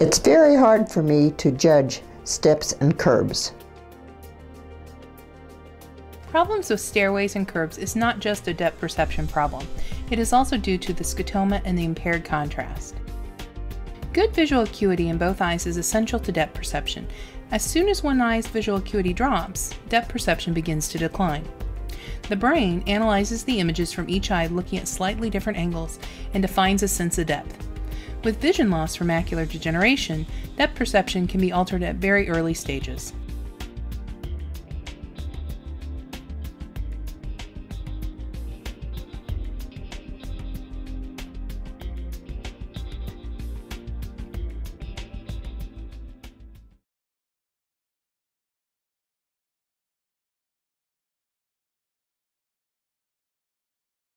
It's very hard for me to judge steps and curbs. Problems with stairways and curbs is not just a depth perception problem. It is also due to the scotoma and the impaired contrast. Good visual acuity in both eyes is essential to depth perception. As soon as one eye's visual acuity drops, depth perception begins to decline. The brain analyzes the images from each eye looking at slightly different angles and defines a sense of depth. With vision loss from macular degeneration, depth perception can be altered at very early stages.